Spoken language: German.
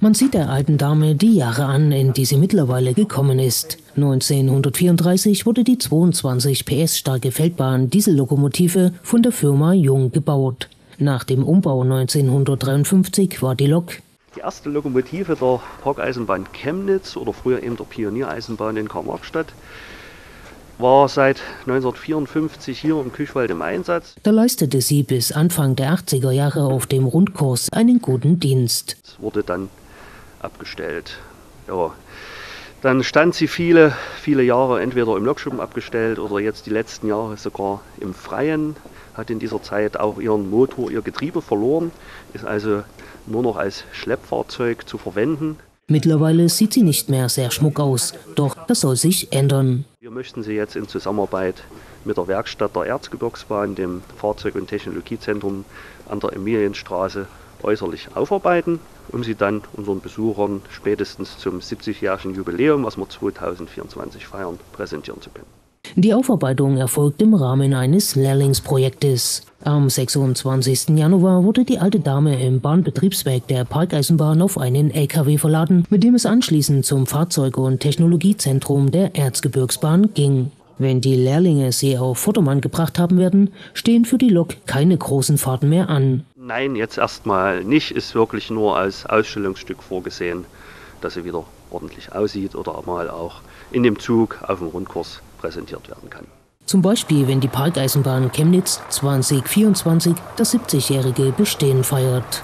Man sieht der alten Dame die Jahre an, in die sie mittlerweile gekommen ist. 1934 wurde die 22 PS starke Feldbahn Diesellokomotive von der Firma Jung gebaut. Nach dem Umbau 1953 war die Lok die erste Lokomotive der Parkeisenbahn Chemnitz oder früher eben der Pioniereisenbahn in Karl-Marx-Stadt war seit 1954 hier im Küchwald im Einsatz. Da leistete sie bis Anfang der 80er Jahre auf dem Rundkurs einen guten Dienst. Es wurde dann abgestellt. Ja. Dann stand sie viele, viele Jahre entweder im Lokschuppen abgestellt oder jetzt die letzten Jahre sogar im Freien. Hat in dieser Zeit auch ihren Motor, ihr Getriebe verloren, ist also nur noch als Schleppfahrzeug zu verwenden. Mittlerweile sieht sie nicht mehr sehr schmuck aus, doch das soll sich ändern. Wir möchten sie jetzt in Zusammenarbeit mit der Werkstatt der Erzgebirgsbahn, dem Fahrzeug- und Technologiezentrum an der Emilienstraße, äußerlich aufarbeiten, um sie dann unseren Besuchern spätestens zum 70-jährigen Jubiläum, was wir 2024 feiern, präsentieren zu können. Die Aufarbeitung erfolgt im Rahmen eines Lehrlingsprojektes. Am 26. Januar wurde die alte Dame im Bahnbetriebswerk der Parkeisenbahn auf einen LKW verladen, mit dem es anschließend zum Fahrzeug- und Technologiezentrum der Erzgebirgsbahn ging. Wenn die Lehrlinge sie auf Fotomann gebracht haben werden, stehen für die Lok keine großen Fahrten mehr an. Nein, jetzt erstmal nicht, ist wirklich nur als Ausstellungsstück vorgesehen, dass sie wieder ordentlich aussieht oder mal auch in dem Zug auf dem Rundkurs präsentiert werden kann. Zum Beispiel, wenn die Parkeisenbahn Chemnitz 2024 das 70-jährige Bestehen feiert.